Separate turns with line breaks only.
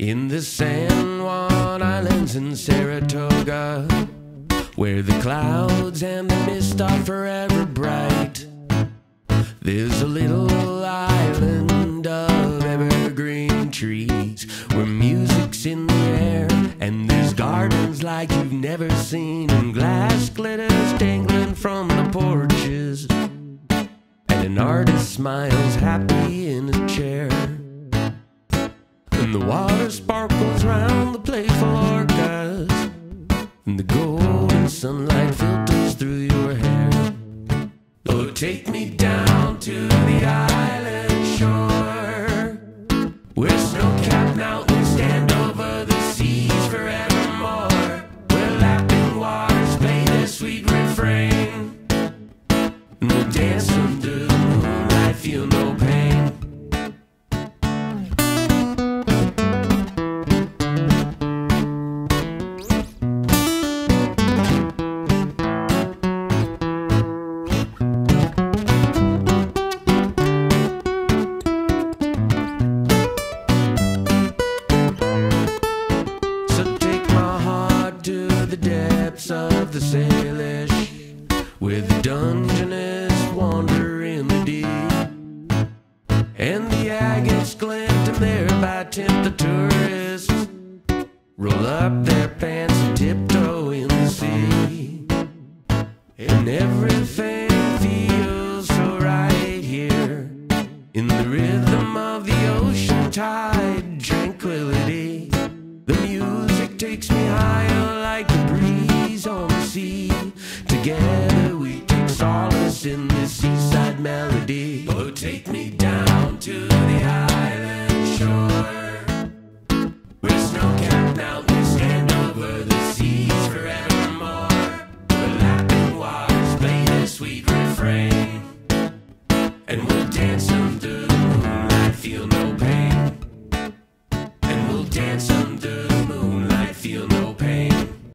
In the San Juan Islands in Saratoga, where the clouds and the mist are forever bright, there's a little island of evergreen trees where music's in the air and there's gardens like you've never seen and glass glitters dangling from the porches and an artist smiles happy in a chair. The water sparkles round the playful orcas. And the golden sunlight filters through your hair. Oh, take me down to the island shore. Where snow-capped mountains stand the Salish with the Dungeness wander in the deep. And the agates glint and thereby tempt the tourists. Roll up their pants and tiptoe in the sea. And everything. Together we take solace in this seaside melody. Oh, take me down to the island shore. Where snow-capped we stand over the seas forevermore. Where lapping waters play their sweet refrain. And we'll dance under the moonlight, feel no pain. And we'll dance